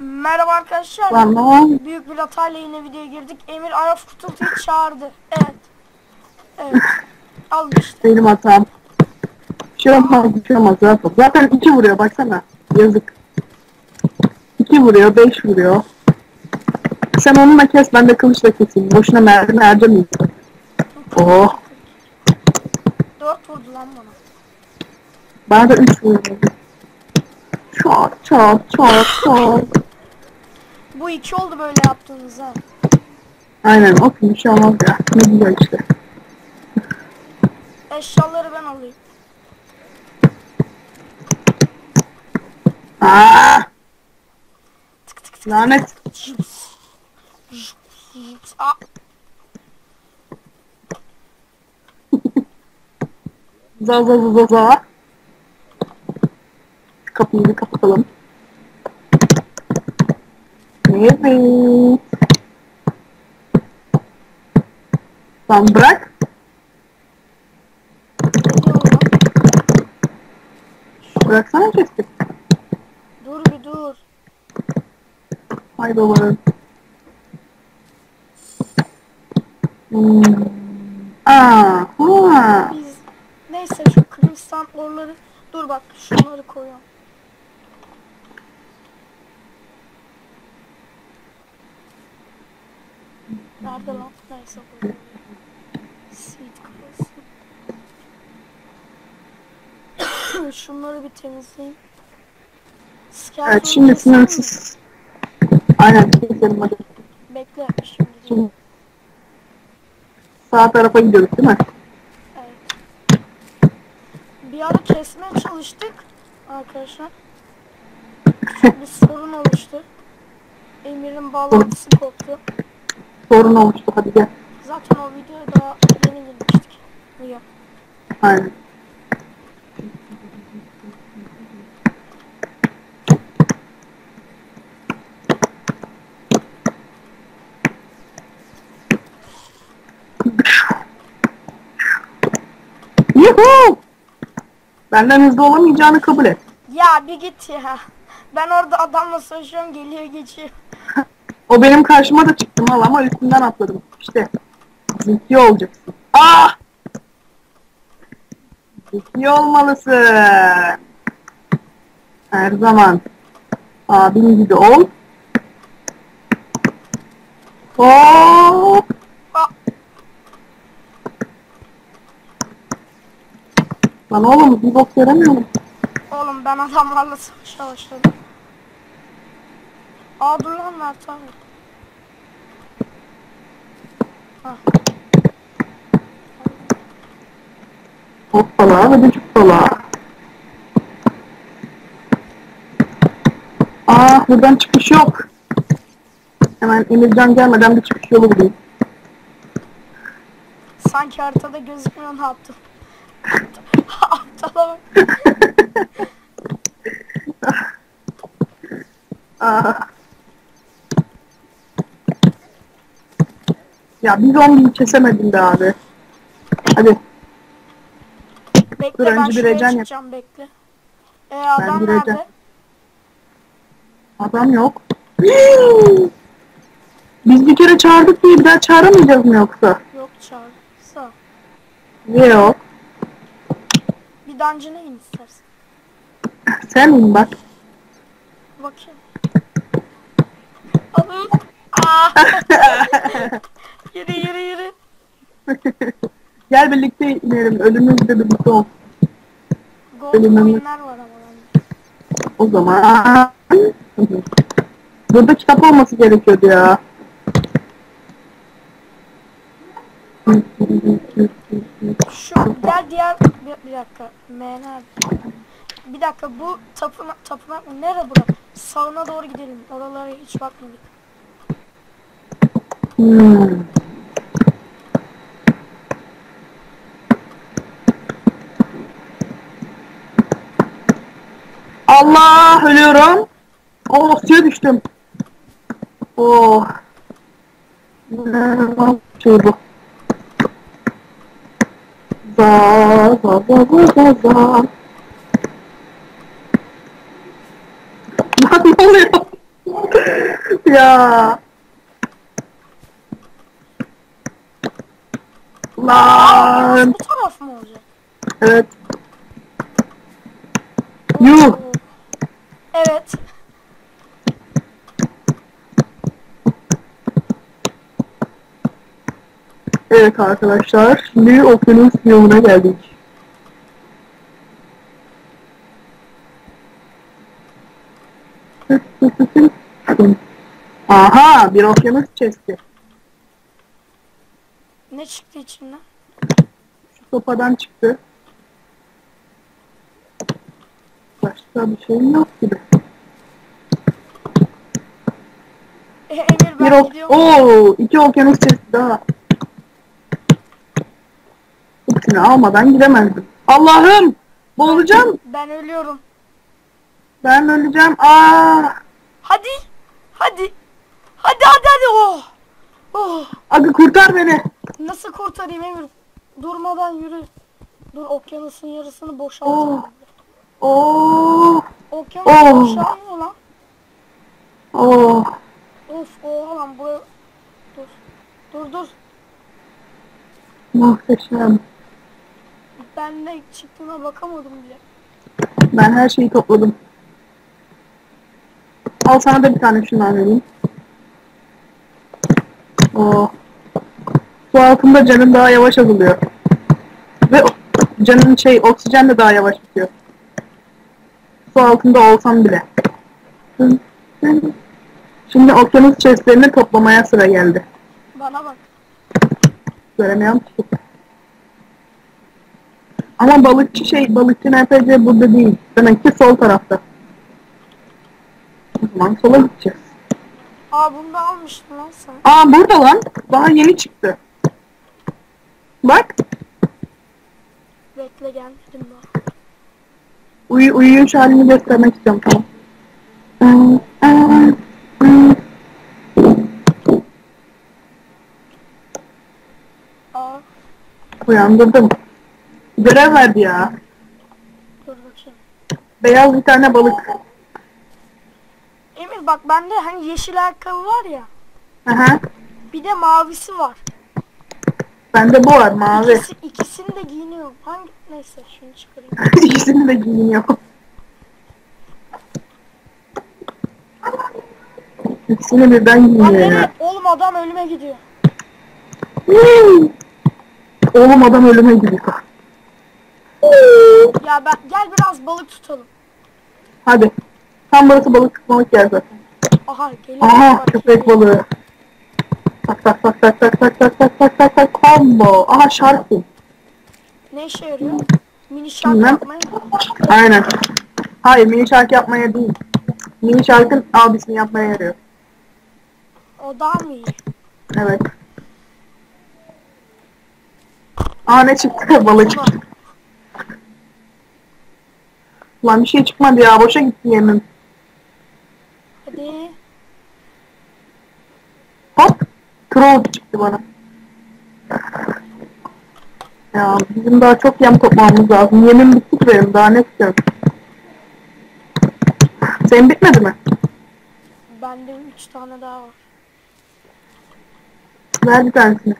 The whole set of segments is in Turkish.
Merhaba arkadaşlar. Oldu? Büyük bir hatayla yine videoya girdik. Emir Araf Kutultu'yu çağırdı. Evet. Evet. Al işte. Benim hatam. Bir şey olmaz, bir şey olmaz. Rahat ol. Zaten iki vuruyor baksana. Yazık. İki vuruyor, beş vuruyor. Sen onunla kes, ben de kılıçla keseyim. Boşuna mermi harcamayayım. Oh. Dört vurdu lan bana. Bana da üç vuruyor. Çat çat çat çat. Bu iki oldu böyle yaptığınız ha. Aynen o bir şey olmaz ya. Ne güzel işte. Eşyaları ben alayım. Aa, lanet. Aa, Za za za za Kapıyı kapatalım. Evet. Tamam bırak. Bıraksana kestik. Dur bir dur. Haydi oğlum. Hmm. Aa, ha. Biz neyse şu kristal orları dur bak şunları koyuyorum. Nerede lan? Neyse koyuyorum. Seed kafası. Şunları bir temizleyeyim. Skeleton Evet şimdi sınırsız. Aynen keselim hadi. Bekle şimdi. Şimdi sağ tarafa gidiyoruz değil mi? Evet. Bir ara kesmeye çalıştık arkadaşlar. Küçük bir sorun oluştu. Emir'in bağlantısı koptu. Sorun olmuştu hadi gel. Zaten o videoya daha yeni girmiştik. Niye? Aynen. Yuhu! Benden hızlı olamayacağını kabul et. Ya bir git ya. Ben orada adamla savaşıyorum geliyor geçiyor. O benim karşıma da çıktı mal ama üstünden atladım. İşte zeki olacaksın. Ah! Zeki olmalısın. Her zaman. Abin gibi ol. Hop! Aa, Lan oğlum bir bok göremiyorum. oğlum ben adamlarla savaşa başladım. Aa dur lan abi. Hah. Hoppala ve de cuppala. Ah buradan çıkış yok. Hemen Emircan gelmeden bir çıkış yolu bulayım. Sanki haritada gözükmüyor ne yaptım. Aptala bak. Ah. Ya bir zombiyi kesemedim be abi. Hadi Bekle Dur, ben önce bir şuraya yap. çıkacağım bekle. E adam bir nerede? adam yok. Biz bir kere çağırdık diye bir daha çağıramayacağız mı yoksa? Yok çağırsa. Yok. Bir dungeon'a in istersen. Sen in bak. Bakayım. Aa. yürü yürü yürü. Gel birlikte inelim. Ölümümüz de birlikte olsun. Gold coin'ler var ama. O zaman... Burada kitap olması gerekiyordu ya. Şu gel diğer bir, bir dakika. M nerede? Bir dakika bu tapınak tapınak mı? Nere bura? Sağına doğru gidelim. Oralara hiç bakmadık. Allah ölüyorum. Oh suya düştüm. Oh. Ne çocuk. Za za za za za za. Ne oluyor? Ya. Lan. Bu taraf mı olacak? Evet. Yuh. Evet. Evet arkadaşlar. Şimdi okyanus yoluna geldik. Aha bir okyanus chest'i. Ne çıktı içinden? Şu sopadan çıktı. Başka bir şey yok gibi. E, Emir Bir ben ok gidiyorum. Oo, iki okyanus chest'i daha. Hepsini almadan gidemezdim. Allah'ım! Boğulacağım. Ben ölüyorum. Ben öleceğim. Aa! Hadi. Hadi. Hadi hadi hadi. Oh. Oh. Aga kurtar beni. Nasıl kurtarayım Emir? Durmadan yürü. Dur okyanusun yarısını Oh. boşaltacağım. Oo! Okyanus Oh. boşalmıyor lan. Oo! Of oha lan buraya. Dur. Dur dur. Muhteşem. Ben de çıktığına bakamadım bile. Ben her şeyi topladım. Al sana da bir tane şundan vereyim. Oo. Su altında canın daha yavaş azalıyor. Ve canın şey oksijen de daha yavaş bitiyor. Su altında olsam bile. Şimdi okyanus chestlerini toplamaya sıra geldi. Bana bak. Göremiyorum ki. Ama balıkçı şey, balıkçı NPC burada değil. Demek ki sol tarafta. O zaman sola gideceğiz. Aa bunu da almıştın lan sen. Aa burada lan. Daha yeni çıktı. Bak. Bekle gelmedim daha. Uyu, uyuyuş halini göstermek istiyorum tamam. Aa Uyandırdım. Görev verdi ya. dur bakayım. Beyaz bir tane balık. Emir bak bende hani yeşil ayakkabı var ya. Aha. Bir de mavisi var. Bende bu var mavi. İkisi, ikisini de giyiniyorum. Hangi neyse şunu çıkarayım. İkisini de giyiniyor. İkisini birden giyiniyor ya. Oğlum adam ölüme gidiyor. Oğlum adam ölüme gidiyor. Ya ben gel biraz balık tutalım. Hadi. Tam burası balık tutmalık yer zaten. Aha geliyor. Aha köpek balığı. Tak tak tak tak tak tak tak tak tak tak tak combo. Aha şarkı. Ne işe yarıyor? Mini şarkı Bilmem. yapmaya? Aynen. Hayır mini şarkı yapmaya değil. Mini şarkın abisini yapmaya yarıyor. O daha mı iyi? Evet. Aa ne çıktı? Balık çıktı. Lan bir şey çıkmadı ya. Boşa gitti yemin. Hadi. Hop. Troll çıktı bana. Ya bizim daha çok yem toplamamız lazım. Yemin bitti ki benim. Daha ne istiyorum? Senin bitmedi mi? Bende 3 tane daha var. Ver bir tanesini.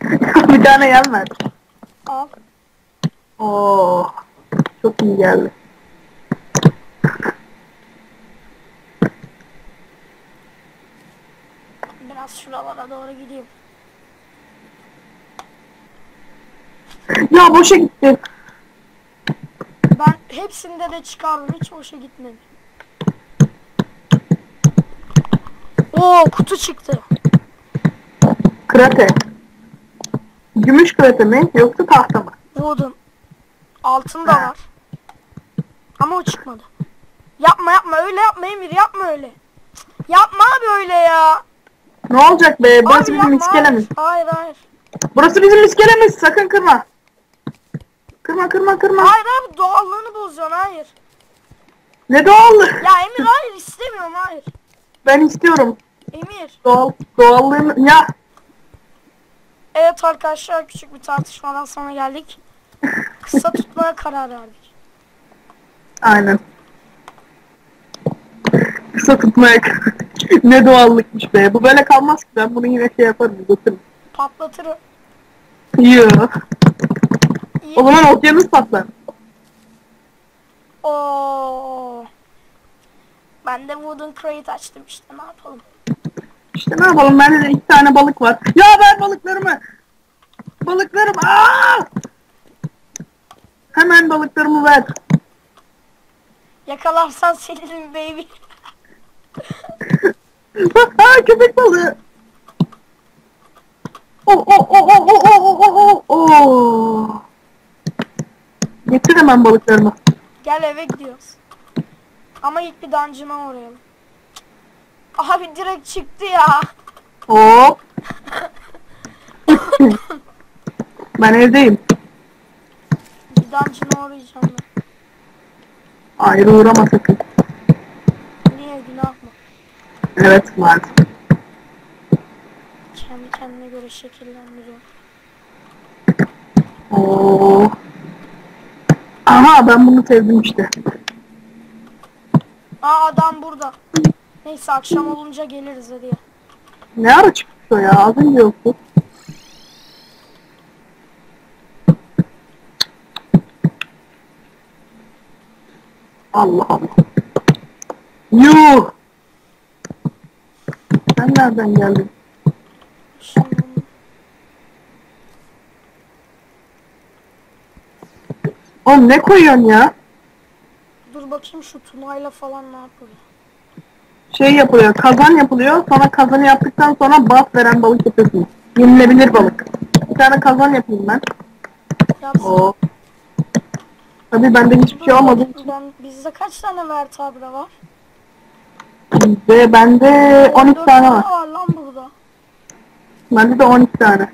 bir tane yem ver. Al. Oo, çok iyi geldi. Biraz şuralara doğru gideyim. Ya boşa gitti. Ben hepsinde de çıkardım. Hiç boşa gitmedi. Oo kutu çıktı. Krate. Gümüş krate mi yoksa tahta mı? Wooden. Altın da var. Ama o çıkmadı. Yapma yapma öyle yapma Emir yapma öyle. Yapma abi öyle ya. Ne olacak be? Burası Abi bizim yapma, iskelemiz. Hayır hayır. Burası bizim iskelemiz. Sakın kırma. Kırma kırma kırma. Hayır abi doğallığını bozuyorsun hayır. Ne doğal? Ya Emir hayır istemiyorum hayır. Ben istiyorum. Emir. Doğal, doğallığını... Ya Evet arkadaşlar küçük bir tartışmadan sonra geldik. Kısa tutmaya karar verdik. Aynen. Kısa tutmak. ne doğallıkmış be. Bu böyle kalmaz ki. Ben bunu yine şey yaparım. Götürürüm. Patlatırım. Yoo. O zaman okyanus patlar. Oo. Ben de wooden crate açtım işte ne yapalım. İşte ne yapalım bende de iki tane balık var. Ya ver balıklarımı. Balıklarım. Aa! Hemen balıklarımı ver. Yakalarsan senin baby. Aa, köpek balığı. Oh oh oh oh oh oh oh oh oh. Getir hemen balıklarımı. Gel eve gidiyoruz. Ama ilk bir dungeon'a uğrayalım. Abi direkt çıktı ya. Hop. ben evdeyim. Bir dungeon'a uğrayacağım ben. Ayrı uğrama sakın. Niye günah mı? Evet maalesef. Kendi kendine göre şekillendiriyor. Oo. Aha ben bunu sevdim işte. Aa adam burada. Neyse akşam olunca geliriz hadi. Ne ara çıkmış o ya? Az önce yoktu. Allah Allah. Yuh! Sen nereden geldin? Şimdi bunu- Oğlum ne koyuyorsun ya? dur bakayım şu Tuna'yla falan ne yapıyor. Şey yapılıyor, kazan yapılıyor. Sonra kazanı yaptıktan sonra baf veren balık yapıyorsun. Yenilebilir balık. Bir tane kazan yapayım ben. Yapsın. Oo. Tabii bende hiçbir şey olmadı. Ben, bizde kaç tane vertebra var? Ve bende 12 14 tane var. var lan burada. Bende de 12 tane.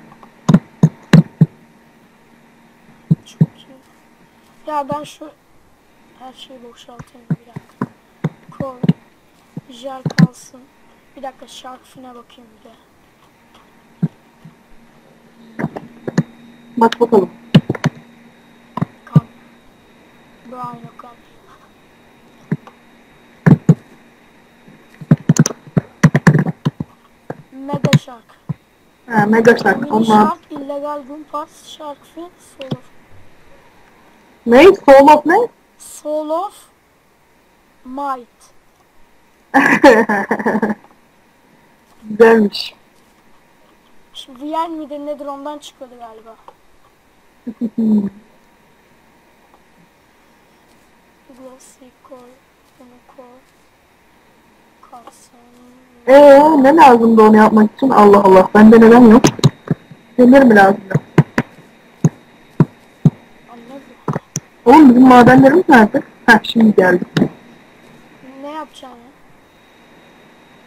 Çok iyi. Ya ben şu her şeyi boşaltayım bir dakika. Koy. Jel kalsın. Bir dakika fin'e bakayım bir de. Bak bakalım. Kan. Brino kan. Mega shark. Ha, mega shark. Mini Onlar. shark, illegal gumpas, shark fin, soul of. Ne? Soul of ne? Soul of might. Güzelmiş. Şimdi VN midir nedir ondan çıkıyordu galiba. Glossy koy, bunu koy. Kalsın. Ee ne lazımdı onu yapmak için? Allah Allah. Bende neden yok? Demir mi lazımdı? Oğlum bizim madenlerimiz nerede? Heh şimdi geldi. Ne yapacaksın ya?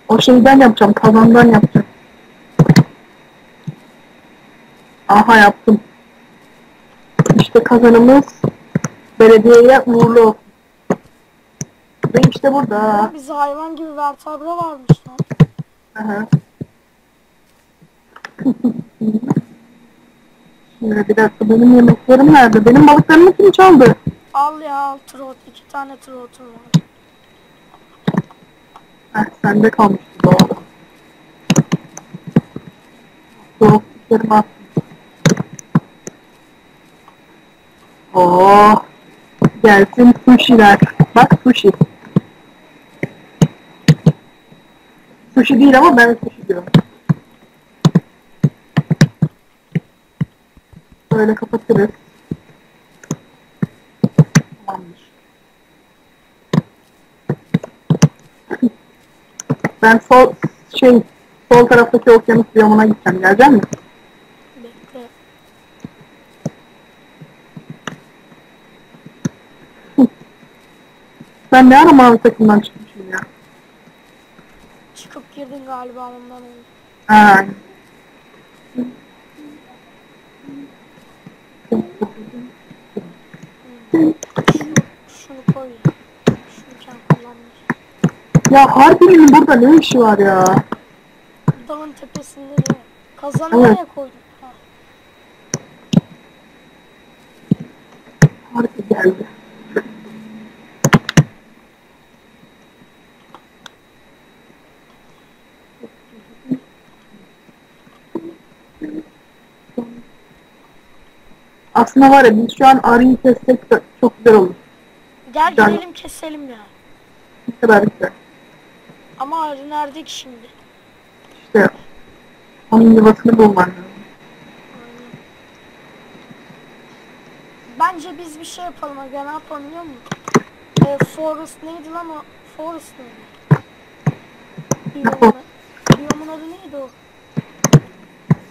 O şeyden yapacağım. Kazandan yapacağım. Aha yaptım. İşte kazanımız belediyeye uğurlu olsun. Ve işte burada. Bize hayvan gibi vertebra varmış lan. Aha. Şimdi bir dakika benim yemeklerim nerede? Benim balıklarımı kim çaldı? Al ya al trot. iki tane trotum var. Heh sende kalmıştı doğru. Yok balıklarımı attım. Oh. Gelsin sushi'ler. Bak sushi. Sushi değil ama ben sushi diyorum. Böyle kapatırız. Tamamdır. Ben sol şey sol taraftaki okyanus biyomuna gideceğim. Gelecek misin? Bekle. Ben ne ara mavi takımdan çıkmışım ya? Çıkıp girdin galiba ondan oldu. Ha. Ya harbinin burada ne işi var ya? Dağın tepesinde de. Kazanı evet. nereye koydun? Ha. Harbi geldi. Aslında var ya biz şu an arıyı kessek çok güzel olur. Gel gidelim keselim ya. Ne kadar güzel. Ama arı nerede ki şimdi? İşte onun yuvasını bulman lazım. Bence biz bir şey yapalım aga ne yapalım biliyor musun? Ee, Forest neydi lan o? Forest neydi? Biyomun, biyomun adı neydi o?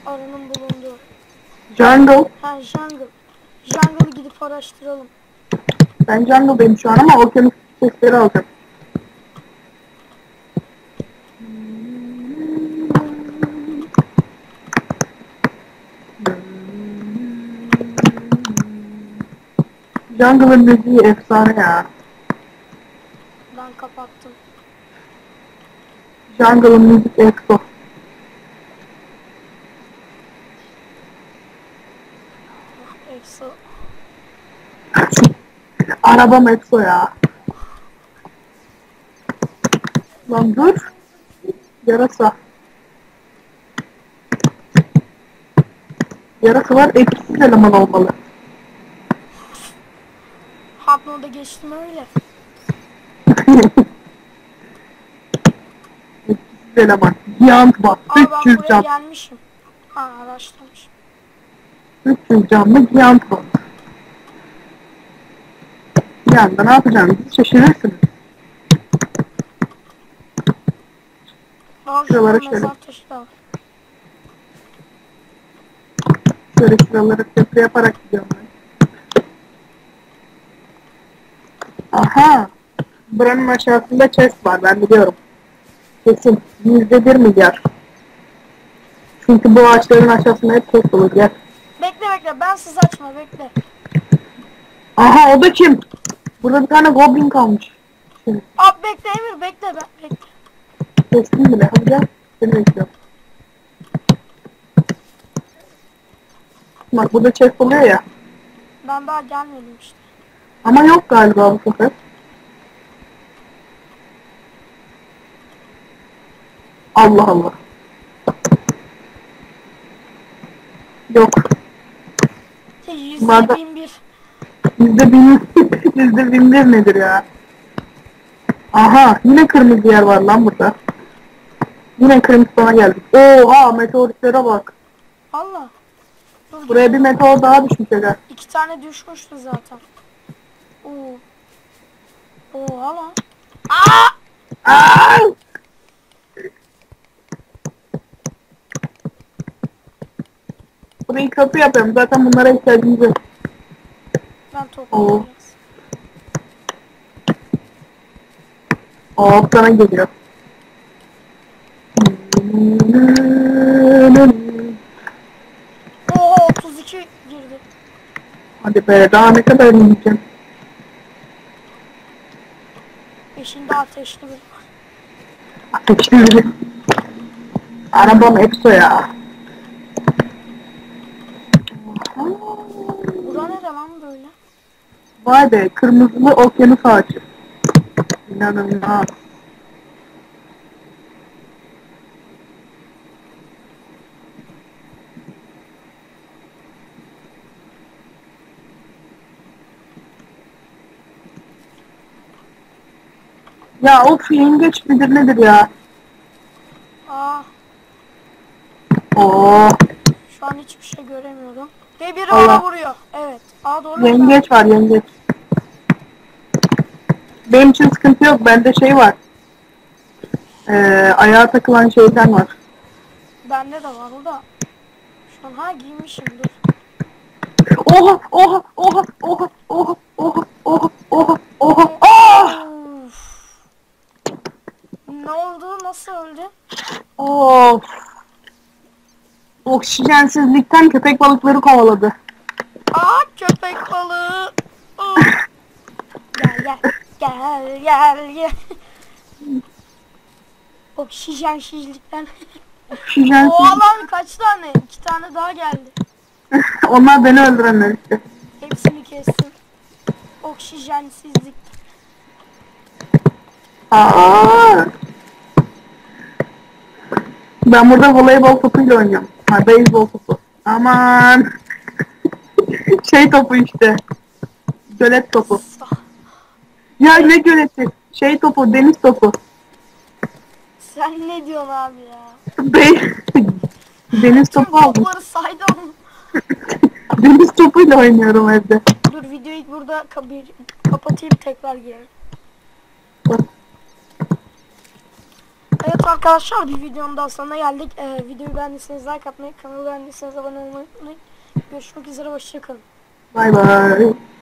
Arının bulunduğu. Jungle. Ha jungle. Jungle'ı gidip araştıralım. Ben jungle'dayım şu an ama okyanus sesleri alacağım. Jungle'ın müziği efsane ya. Ben kapattım. Jungle'ın müzik exo. Exo. Arabam exo ya. Lan dur. Yarasa. Yarasalar etkisiz eleman olmalı. Moda geçtim öyle. etkisiz eleman. Giant bak. Aa ben 300 buraya can. gelmişim. Ha araştırmışım. 300 canlı Giant bak. Bir anda ne yapacağınızı şaşırırsınız. Aa Şuralara şöyle. mezar taşı da var. Şöyle şuraları köprü yaparak gidiyorum ben. Aha. Buranın aşağısında chest var ben biliyorum. Kesin. Yüzde bir milyar. Çünkü bu ağaçların aşağısında hep chest. Gel. Bekle bekle ben siz açma bekle. Aha o da kim? Burada bir tane goblin kalmış. Abi bekle Emir bekle ben bekle. kestim bile. Hadi gel. Seni bekliyorum. Bak burada chest oluyor ya. Ben daha gelmedim işte. Ama yok galiba bu sefer. Allah Allah. Yok. Yüzde Bana- bin bir. Yüzde bin, yüzde bin bir nedir ya? Aha yine kırmızı yer var lan burada. Yine kırmızı sona geldik. Oha meteoritlere bak. Valla. Dur, Buraya bir meteor daha düşmüş aga. İki tane düşmüştü zaten. Oo. Oha lan. Aa! Burayı köprü yapıyorum. Zaten bunlara ihtiyacımız yok. Ben toplayacağız. Hop sana geliyor. Oha 32 girdi. Hadi be daha ne kadar yiyeceğim. Peşinde ateşli bir. Ateşli Arabam Exo ya. Bura ne lan böyle? Vay be kırmızılı okyanus ağacı. İnanılmaz. Ya of yengeç midir nedir ya? Aa Oo, şu an hiçbir şey göremiyorum. Ve biri Allah. bana vuruyor. Evet. Aa doğru. yengeç var yengeç. Benim için sıkıntı yok. Bende şey var. Ee, ayağa takılan şeyden var. Bende de var o da. Şu an ha giymişim dur. Oha, oha, oha, oha, oha, oha, oha. Ah! Of. Ne oldu? Nasıl öldü? Of. Oksijensizlikten köpek balıkları kovaladı. Aa köpek balığı. Gel gel. Gel gel gel. Oksijensizlikten. Oksijensiz. Oha lan kaç tane? İki tane daha geldi. Onlar beni öldürenler işte. Hepsini kestim. Oksijensizlik. Aa. Ben burada voleybol topuyla oynuyorum. Ha, beyzbol topu. Aman. Şey topu işte. Gölet topu. Ya ne göleti? Şey topu, deniz topu. Sen ne diyorsun abi ya? Bey. deniz Tüm topu aldım. topları saydım. Deniz topuyla oynuyorum evde. Dur videoyu burada ka- kapatayım tekrar girelim. Evet arkadaşlar bir videonun daha sonuna geldik. Ee, videoyu beğendiyseniz like atmayı, kanalı beğendiyseniz abone olmayı unutmayın. Görüşmek üzere, hoşçakalın. Bay bay.